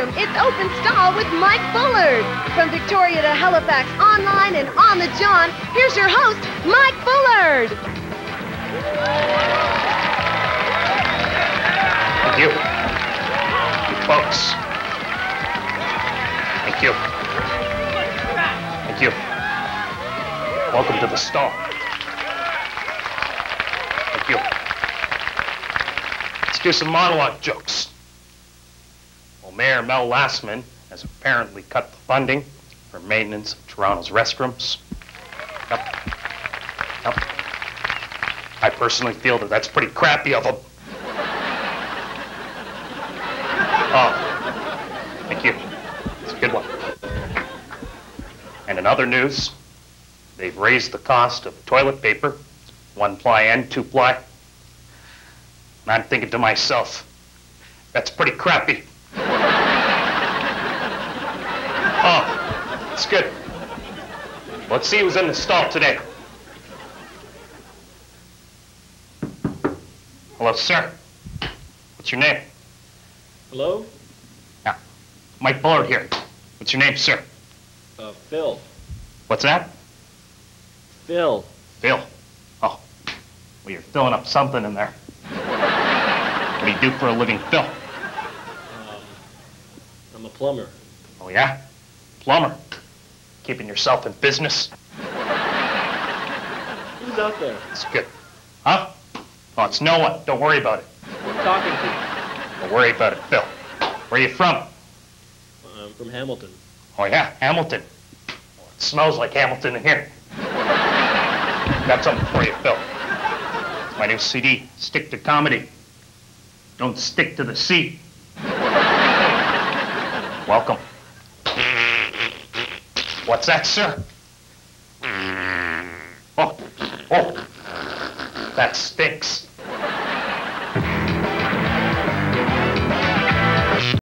It's Open Stall with Mike Bullard. From Victoria to Halifax, online and on the John, here's your host, Mike Bullard. Thank you. Folks. Thank you. Thank you. Welcome to the stall. Thank you. Let's do some monologue jokes. Well, Mayor Mel Lastman has apparently cut the funding for maintenance of Toronto's restrooms. Yep. Yep. I personally feel that that's pretty crappy of him. Oh, thank you. It's a good one. And in other news, they've raised the cost of toilet paper, one ply and two ply. And I'm thinking to myself, that's pretty crappy. Oh, it's good. Let's see who's in the stall today. Hello, sir. What's your name? Hello? Yeah. Mike Bullard here. What's your name, sir? Uh, Phil. What's that? Phil. Phil. Oh. Well, you're filling up something in there. What do you do for a living, Phil? Um, I'm a plumber. Oh, yeah? Plumber. Keeping yourself in business. Who's out there? It's good. Huh? Oh, it's no one. Don't worry about it. Who are talking to? Don't worry about it, Phil. Where are you from? I'm from Hamilton. Oh, yeah, Hamilton. Well, it smells like Hamilton in here. Got something for you, Phil. It's my new CD, Stick to Comedy. Don't stick to the sea. Welcome. What's that, sir? Oh, oh, that stinks.